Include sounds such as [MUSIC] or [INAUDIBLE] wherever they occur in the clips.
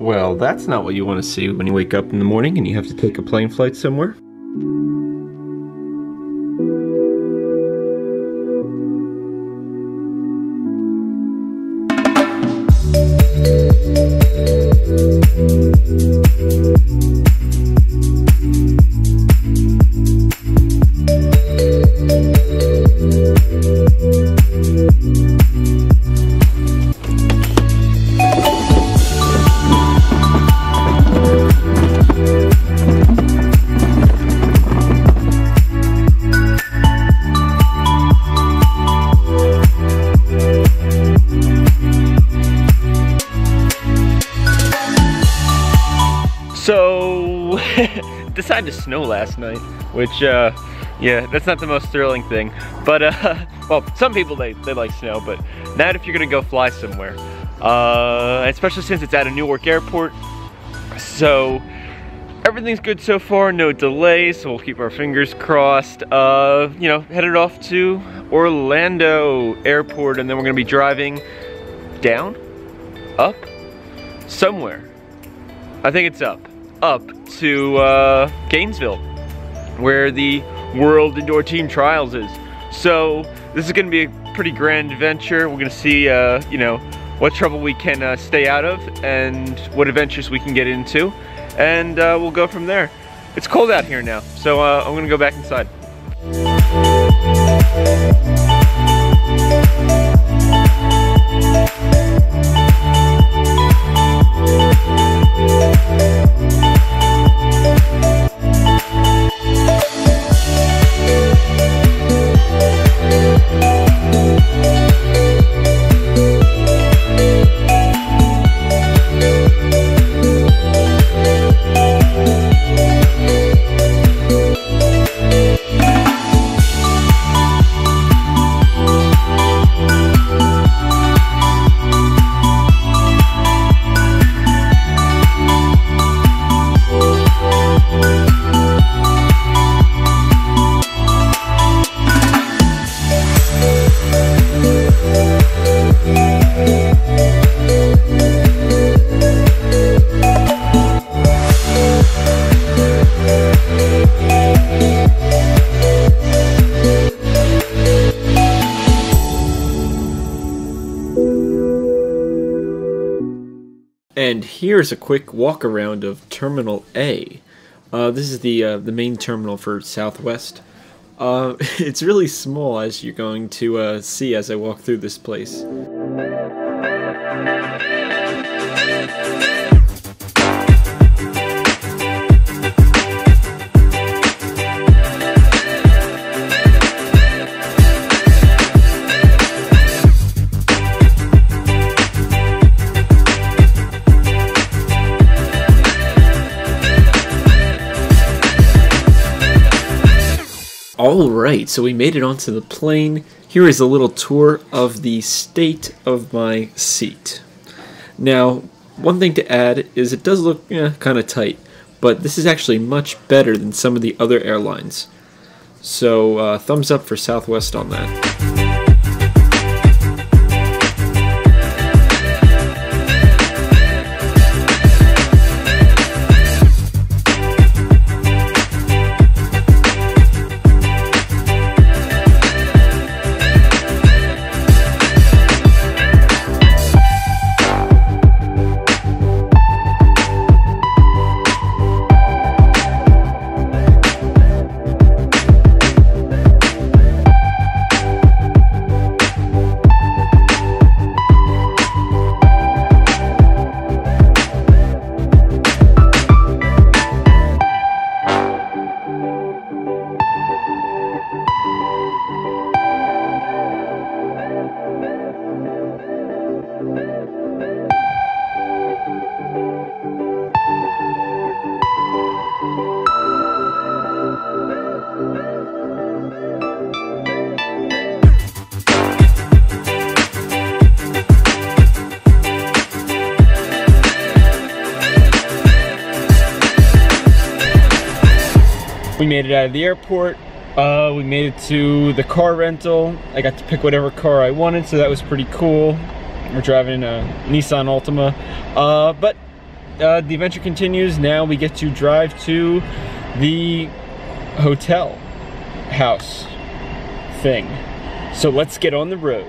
Well, that's not what you want to see when you wake up in the morning and you have to take a plane flight somewhere. Snow last night, which, uh, yeah, that's not the most thrilling thing. But, uh, [LAUGHS] well, some people, they, they like snow, but not if you're gonna go fly somewhere. Uh, especially since it's at a Newark airport. So, everything's good so far, no delays, so we'll keep our fingers crossed. Uh, you know, headed off to Orlando Airport, and then we're gonna be driving down, up, somewhere. I think it's up up to uh, Gainesville, where the World Indoor Team Trials is. So this is gonna be a pretty grand adventure. We're gonna see, uh, you know, what trouble we can uh, stay out of and what adventures we can get into. And uh, we'll go from there. It's cold out here now, so uh, I'm gonna go back inside. Here's a quick walk around of Terminal A. Uh, this is the uh, the main terminal for Southwest. Uh, [LAUGHS] it's really small, as you're going to uh, see as I walk through this place. So we made it onto the plane. Here is a little tour of the state of my seat. Now, one thing to add is it does look eh, kind of tight, but this is actually much better than some of the other airlines. So, uh, thumbs up for Southwest on that. Made it out of the airport. Uh, we made it to the car rental. I got to pick whatever car I wanted, so that was pretty cool. We're driving a Nissan Altima. Uh, but uh, the adventure continues. Now we get to drive to the hotel house thing. So let's get on the road.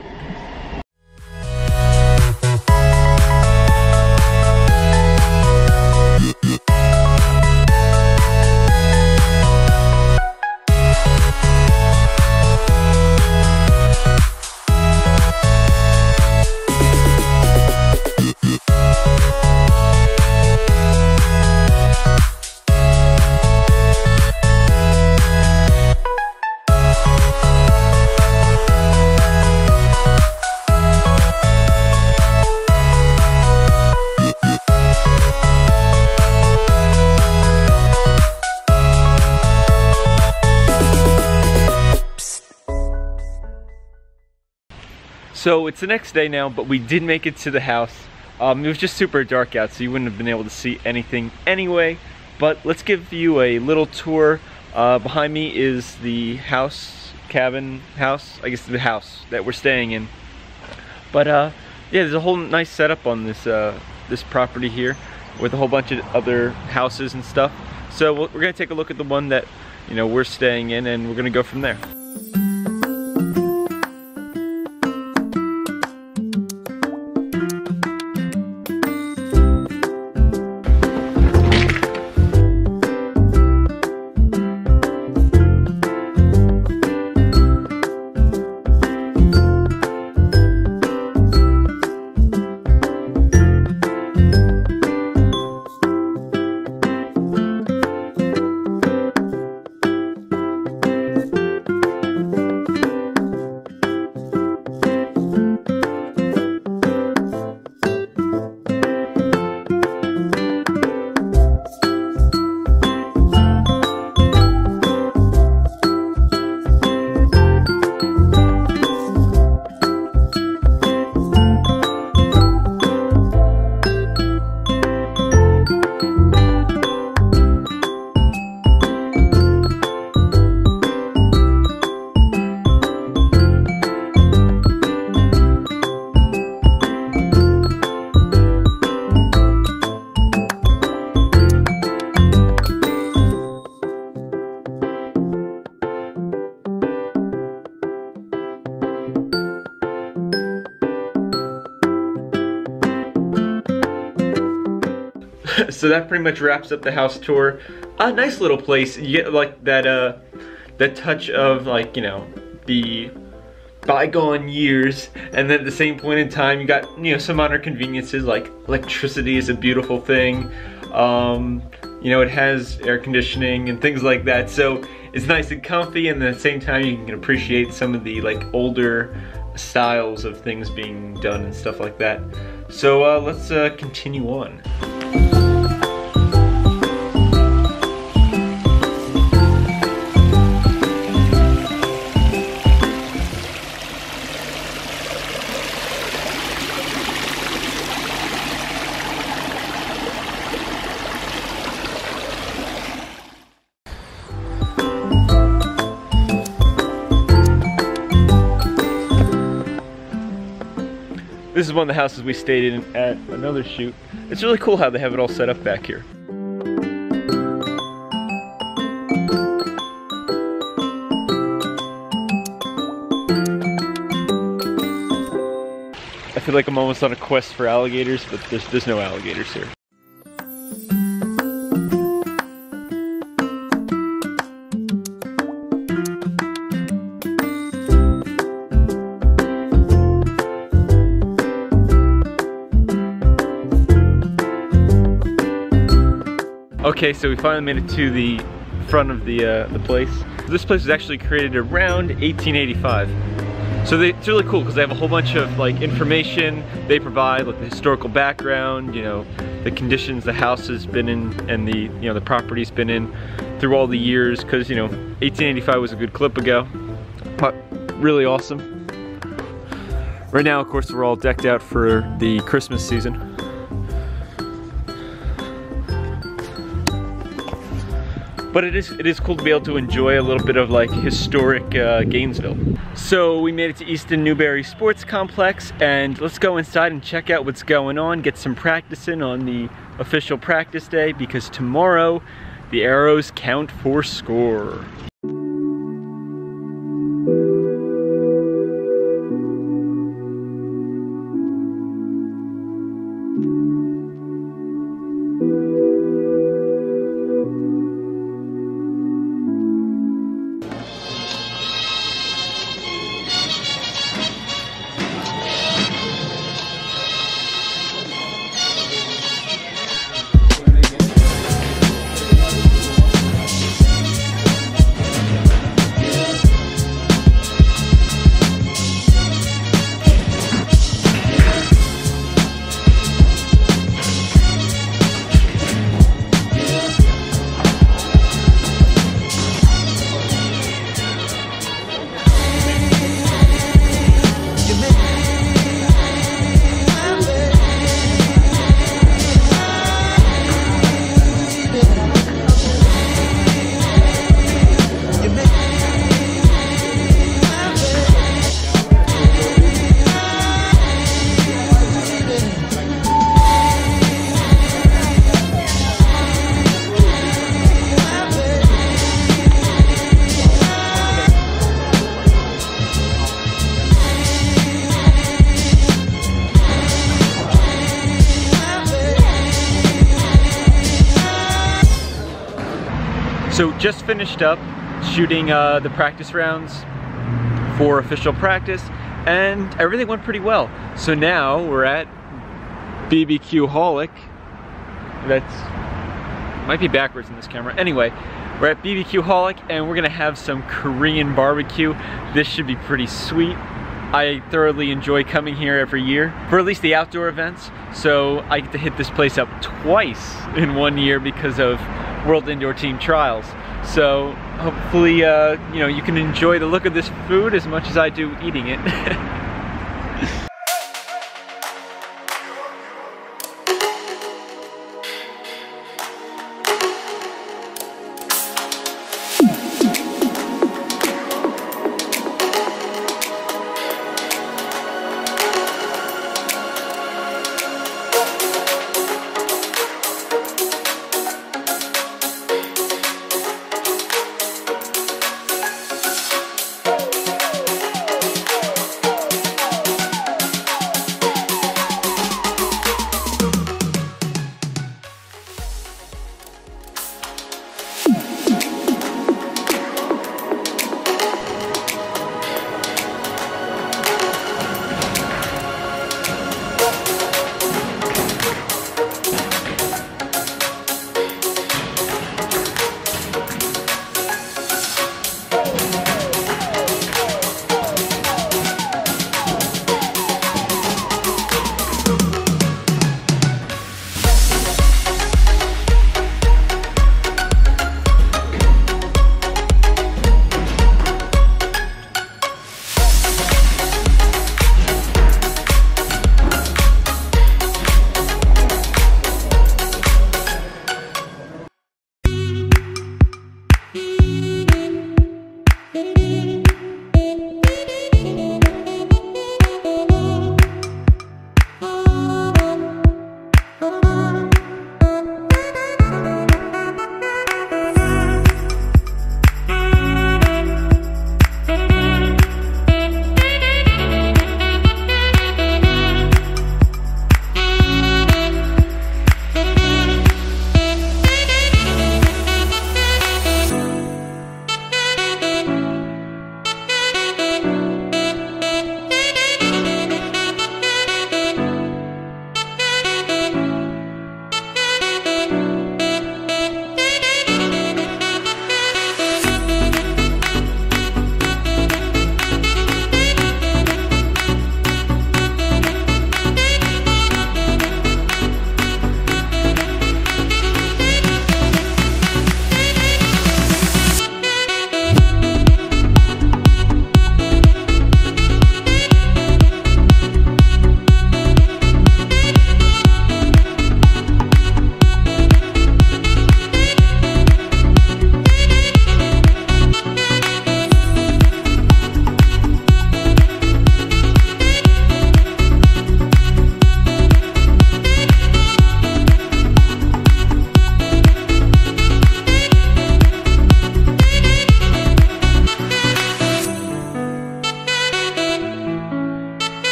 So it's the next day now, but we did make it to the house. Um, it was just super dark out, so you wouldn't have been able to see anything anyway. But let's give you a little tour. Uh, behind me is the house, cabin house, I guess the house that we're staying in. But uh, yeah, there's a whole nice setup on this uh, this property here with a whole bunch of other houses and stuff. So we're gonna take a look at the one that you know we're staying in, and we're gonna go from there. So that pretty much wraps up the house tour. A nice little place. You get like that uh that touch of like, you know, the bygone years. And then at the same point in time you got you know some minor conveniences like electricity is a beautiful thing. Um, you know it has air conditioning and things like that. So it's nice and comfy and at the same time you can appreciate some of the like older styles of things being done and stuff like that. So uh, let's uh, continue on is one of the houses we stayed in at another shoot. It's really cool how they have it all set up back here. I feel like I'm almost on a quest for alligators, but there's, there's no alligators here. Okay, so we finally made it to the front of the uh, the place. This place was actually created around 1885. So they, it's really cool because they have a whole bunch of like information they provide, like the historical background, you know, the conditions the house has been in and the you know the property's been in through all the years. Because you know 1885 was a good clip ago, but really awesome. Right now, of course, we're all decked out for the Christmas season. But it is it is cool to be able to enjoy a little bit of like historic uh, Gainesville. So we made it to Easton Newberry Sports Complex and let's go inside and check out what's going on, get some practice in on the official practice day because tomorrow the arrows count for score. Just finished up shooting uh, the practice rounds for official practice and everything went pretty well. So now we're at BBQ Holic. That's, might be backwards in this camera. Anyway, we're at BBQ Holic and we're gonna have some Korean barbecue. This should be pretty sweet. I thoroughly enjoy coming here every year for at least the outdoor events. So I get to hit this place up twice in one year because of World Indoor Team Trials. So hopefully, uh, you know, you can enjoy the look of this food as much as I do eating it. [LAUGHS]